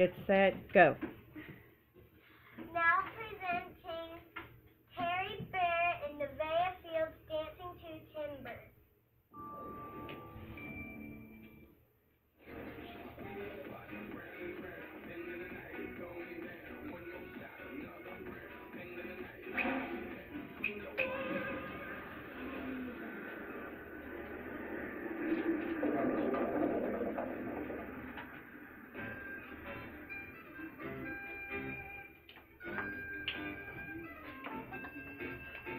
Get set, go.